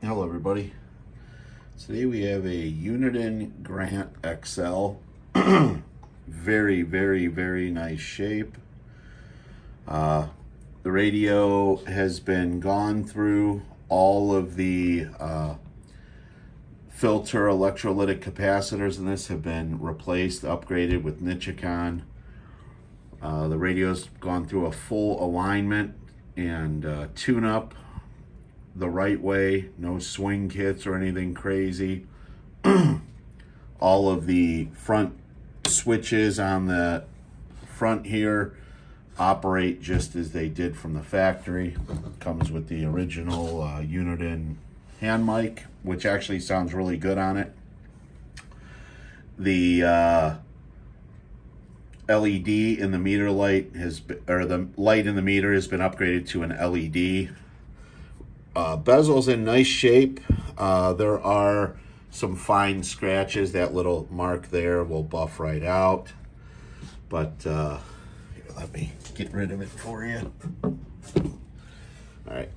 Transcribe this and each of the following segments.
Hello everybody. Today we have a Uniden Grant XL. very, very, very nice shape. Uh, the radio has been gone through all of the uh, filter electrolytic capacitors in this have been replaced, upgraded with Nichicon. Uh, the radio's gone through a full alignment and uh, tune-up the right way, no swing kits or anything crazy. All of the front switches on the front here operate just as they did from the factory. Comes with the original uh, Uniden hand mic, which actually sounds really good on it. The uh, LED in the meter light has, or the light in the meter has been upgraded to an LED. Uh, bezel's in nice shape. Uh, there are some fine scratches. That little mark there will buff right out. But uh, here, let me get rid of it for you. All right.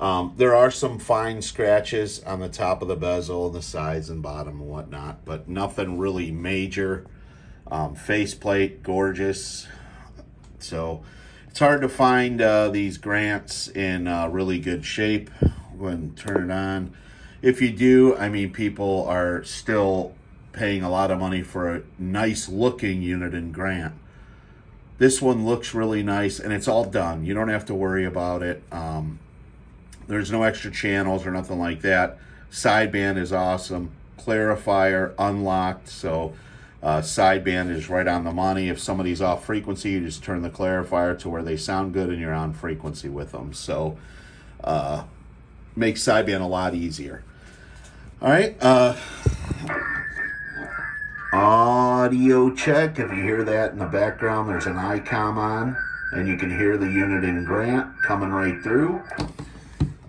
Um, there are some fine scratches on the top of the bezel and the sides and bottom and whatnot, but nothing really major. Um, faceplate, gorgeous. So it's hard to find uh, these grants in uh, really good shape when turn it on. If you do, I mean, people are still paying a lot of money for a nice looking Uniden grant. This one looks really nice and it's all done. You don't have to worry about it. Um, there's no extra channels or nothing like that. Sideband is awesome. Clarifier unlocked. So uh, sideband is right on the money. If somebody's off frequency, you just turn the clarifier to where they sound good and you're on frequency with them. So uh, makes sideband a lot easier. All right. Uh, audio check. If you hear that in the background, there's an ICOM on and you can hear the Uniden Grant coming right through.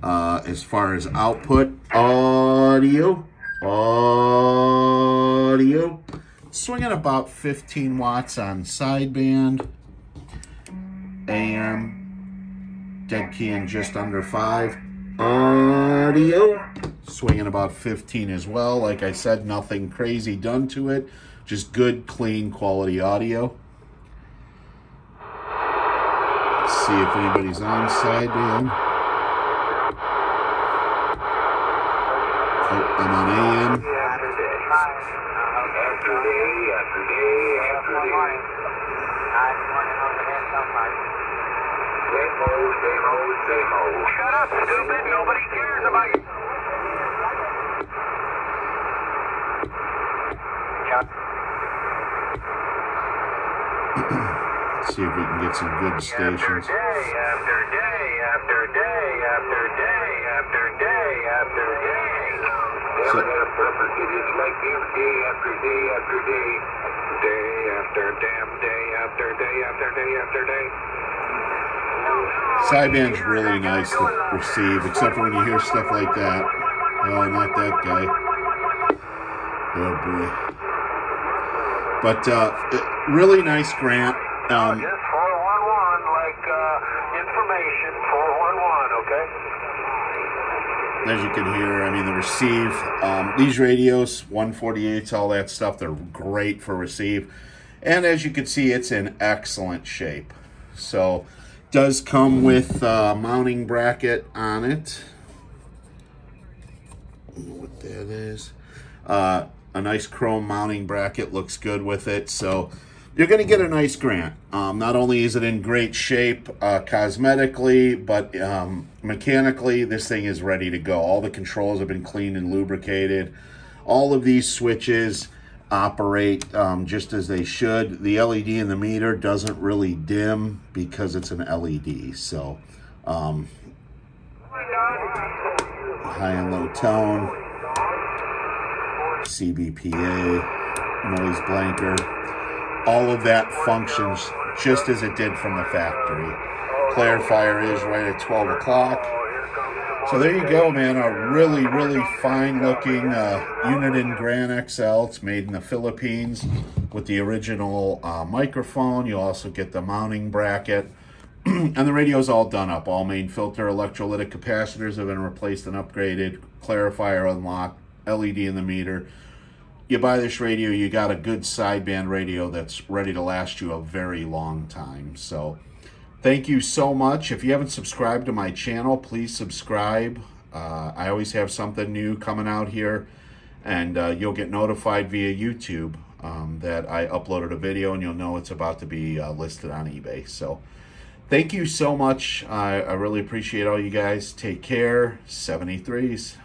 Uh, as far as output, audio, audio, swinging about 15 watts on sideband, AM, dead key in just under five, audio, swinging about 15 as well. Like I said, nothing crazy done to it, just good, clean, quality audio. Let's see if anybody's on sideband. Oh, I'm on AM. After day, after day, after day. Same old, same old, same old. Shut up, stupid. Nobody cares about you. See if we can get some good stations. After day, after day, after day, after day, after day. So- Never have purpose. It is like this day after day after day. Day after damn day after day after day after day. Sideband's really nice to receive, except for when you hear stuff like that. Oh, not that guy. Oh boy. But uh, really nice grant. Um, Just 411, like uh, information, 411, okay? As you can hear, I mean, the receive, um, these radios, 148s, all that stuff, they're great for receive. And as you can see, it's in excellent shape. So, does come with uh, mounting bracket on it. What that is. Uh, a nice chrome mounting bracket looks good with it. So, you're going to get a nice grant. Um, not only is it in great shape uh, cosmetically, but um, mechanically, this thing is ready to go. All the controls have been cleaned and lubricated. All of these switches operate um, just as they should. The LED in the meter doesn't really dim because it's an LED. So, um, high and low tone, CBPA, noise blanker all of that functions just as it did from the factory. Clarifier is right at 12 o'clock. So there you go, man. A really, really fine looking uh, in Grant XL. It's made in the Philippines with the original uh, microphone. You also get the mounting bracket. and the radio's all done up. All main filter electrolytic capacitors have been replaced and upgraded. Clarifier unlocked. LED in the meter. You buy this radio, you got a good sideband radio that's ready to last you a very long time. So, thank you so much. If you haven't subscribed to my channel, please subscribe. Uh, I always have something new coming out here, and uh, you'll get notified via YouTube um, that I uploaded a video, and you'll know it's about to be uh, listed on eBay. So, thank you so much. I, I really appreciate all you guys. Take care. 73s.